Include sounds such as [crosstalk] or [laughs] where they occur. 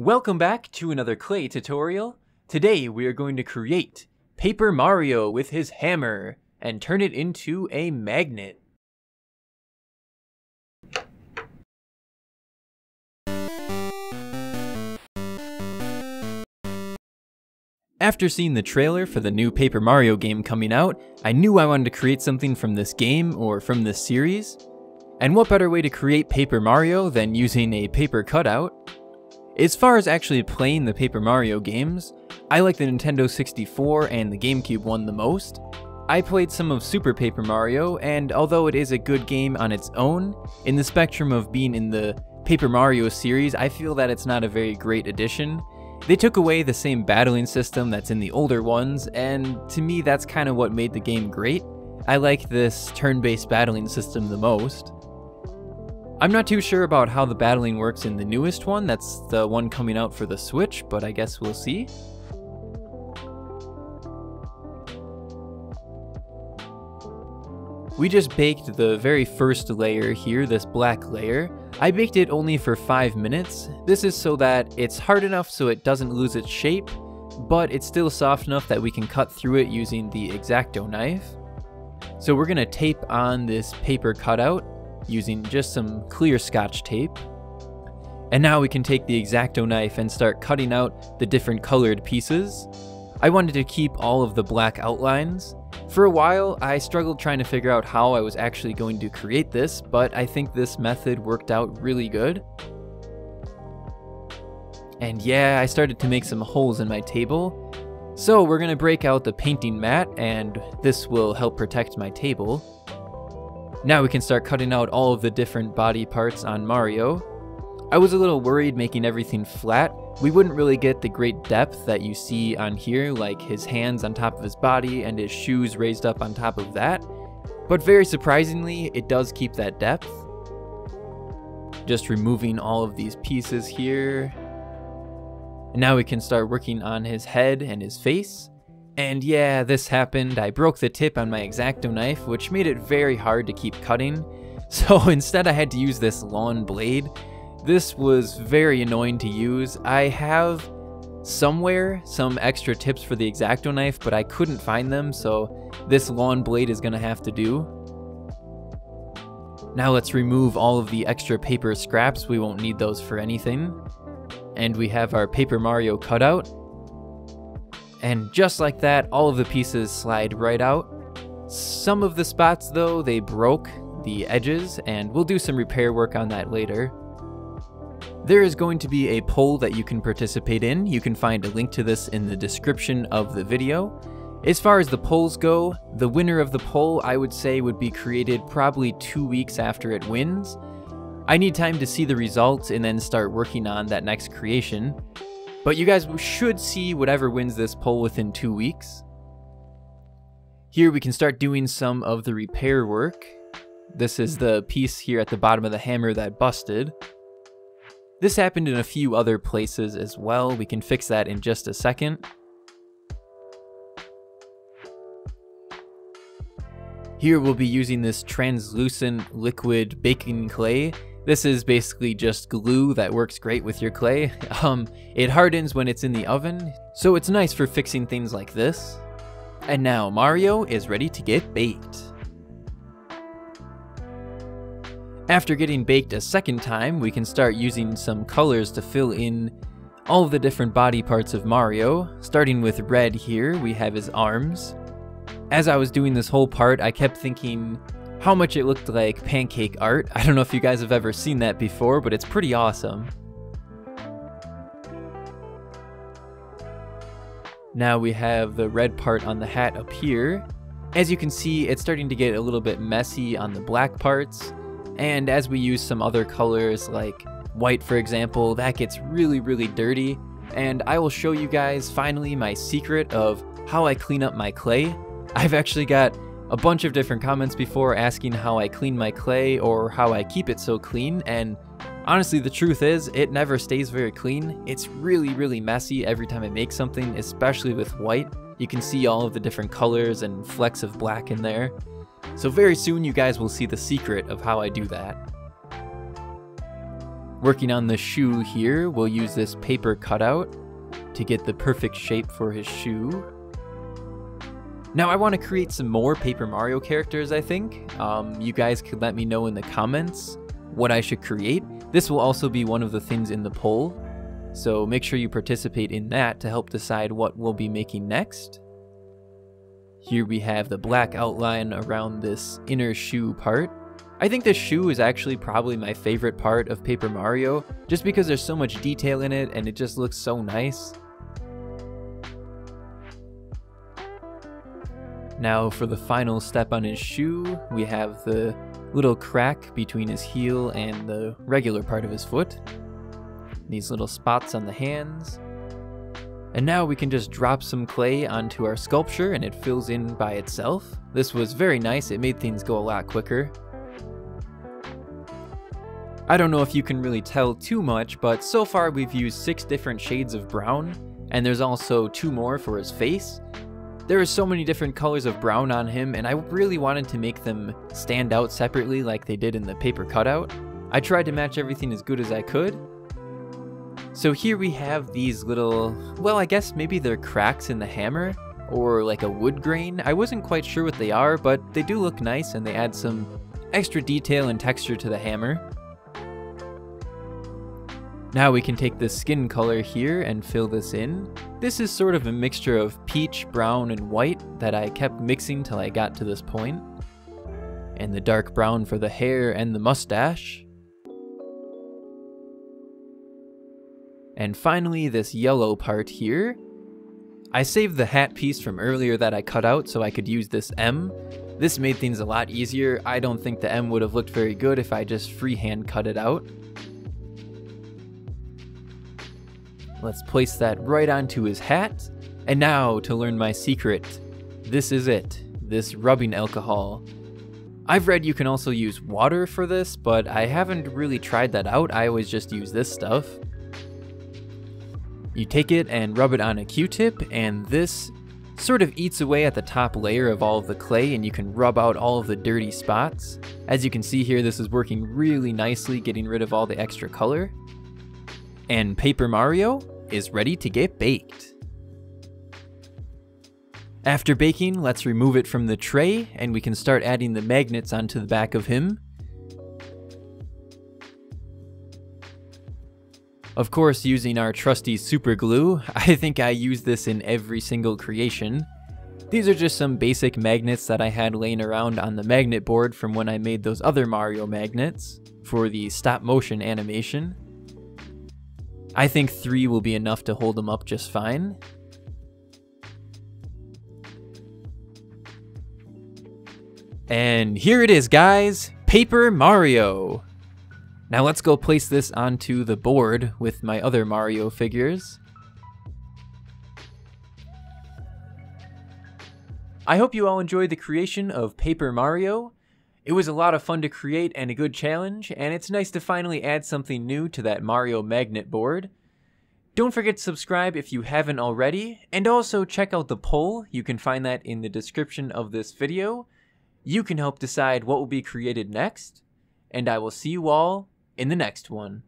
Welcome back to another clay tutorial. Today we are going to create Paper Mario with his hammer and turn it into a magnet. After seeing the trailer for the new Paper Mario game coming out, I knew I wanted to create something from this game or from this series. And what better way to create Paper Mario than using a paper cutout? As far as actually playing the Paper Mario games, I like the Nintendo 64 and the GameCube one the most. I played some of Super Paper Mario, and although it is a good game on its own, in the spectrum of being in the Paper Mario series, I feel that it's not a very great addition. They took away the same battling system that's in the older ones, and to me that's kind of what made the game great. I like this turn-based battling system the most. I'm not too sure about how the battling works in the newest one, that's the one coming out for the Switch, but I guess we'll see. We just baked the very first layer here, this black layer. I baked it only for 5 minutes. This is so that it's hard enough so it doesn't lose its shape, but it's still soft enough that we can cut through it using the X-Acto knife. So we're going to tape on this paper cutout using just some clear scotch tape. And now we can take the X-Acto knife and start cutting out the different colored pieces. I wanted to keep all of the black outlines. For a while, I struggled trying to figure out how I was actually going to create this, but I think this method worked out really good. And yeah, I started to make some holes in my table. So we're to break out the painting mat, and this will help protect my table. Now we can start cutting out all of the different body parts on Mario. I was a little worried making everything flat. We wouldn't really get the great depth that you see on here, like his hands on top of his body and his shoes raised up on top of that. But very surprisingly, it does keep that depth. Just removing all of these pieces here. And now we can start working on his head and his face. And yeah, this happened. I broke the tip on my X-Acto knife, which made it very hard to keep cutting. [laughs] So instead I had to use this lawn blade. This was very annoying to use. I have somewhere some extra tips for the X-Acto knife, but I couldn't find them, so this lawn blade is gonna have to do. Now let's remove all of the extra paper scraps, we won't need those for anything. And we have our Paper Mario cutout. And just like that, all of the pieces slide right out. Some of the spots though, they broke the edges and we'll do some repair work on that later. There is going to be a poll that you can participate in. You can find a link to this in the description of the video. As far as the polls go, the winner of the poll I would say would be created probably two weeks after it wins. I need time to see the results and then start working on that next creation. But you guys should see whatever wins this poll within two weeks. Here we can start doing some of the repair work. This is the piece here at the bottom of the hammer that busted. This happened in a few other places as well. We can fix that in just a second. Here we'll be using this translucent liquid baking clay this is basically just glue that works great with your clay. [laughs] Um, it hardens when it's in the oven, so it's nice for fixing things like this. And now Mario is ready to get baked. After getting baked a second time, we can start using some colors to fill in all the different body parts of Mario. Starting with red here, we have his arms. As I was doing this whole part, I kept thinking, how much it looked like pancake art. I don't know if you guys have ever seen that before, but it's pretty awesome. Now we have the red part on the hat up here. As you can see, it's starting to get a little bit messy on the black parts. And as we use some other colors like white for example, that gets really, really dirty. And I will show you guys finally my secret of how I clean up my clay. I've actually got a bunch of different comments before asking how I clean my clay or how I keep it so clean, and honestly, the truth is, it never stays very clean. It's really, really messy every time I make something, especially with white. You can see all of the different colors and flecks of black in there. So very soon you guys will see the secret of how I do that. Working on the shoe here, we'll use this paper cutout to get the perfect shape for his shoe. Now I want to create some more Paper Mario characters, I think. Um, you guys could let me know in the comments what I should create. This will also be one of the things in the poll, so make sure you participate in that to help decide what we'll be making next. Here we have the black outline around this inner shoe part. I think this shoe is actually probably my favorite part of Paper Mario, just because there's so much detail in it and it just looks so nice. Now for the final step on his shoe, we have the little crack between his heel and the regular part of his foot. These little spots on the hands. And now we can just drop some clay onto our sculpture and it fills in by itself. This was very nice, it made things go a lot quicker. I don't know if you can really tell too much, but so far we've used six different shades of brown, and there's also two more for his face, there are so many different colors of brown on him, and I really wanted to make them stand out separately like they did in the paper cutout. I tried to match everything as good as I could. So here we have these little, well I guess maybe they're cracks in the hammer, or like a wood grain. I wasn't quite sure what they are, but they do look nice and they add some extra detail and texture to the hammer. Now we can take the skin color here and fill this in. This is sort of a mixture of peach, brown, and white that I kept mixing till I got to this point. And the dark brown for the hair and the mustache. And finally this yellow part here. I saved the hat piece from earlier that I cut out so I could use this M. This made things a lot easier. I don't think the M would have looked very good if I just freehand cut it out. Let's place that right onto his hat. And now to learn my secret. This is it, this rubbing alcohol. I've read you can also use water for this, but I haven't really tried that out. I always just use this stuff. You take it and rub it on a q-tip, and this sort of eats away at the top layer of all of the clay and you can rub out all of the dirty spots. As you can see here, this is working really nicely, getting rid of all the extra color. And Paper Mario is ready to get baked. After baking, let's remove it from the tray and we can start adding the magnets onto the back of him. Of course, using our trusty super glue, [laughs] I think I use this in every single creation. These are just some basic magnets that I had laying around on the magnet board from when I made those other Mario magnets for the stop motion animation. I think three will be enough to hold them up just fine. And here it is, guys! Paper Mario! Now let's go place this onto the board with my other Mario figures. I hope you all enjoyed the creation of Paper Mario. It was a lot of fun to create and a good challenge, and it's nice to finally add something new to that Mario magnet board. Don't forget to subscribe if you haven't already, and also check out the poll, you can find that in the description of this video. You can help decide what will be created next, and I will see you all in the next one.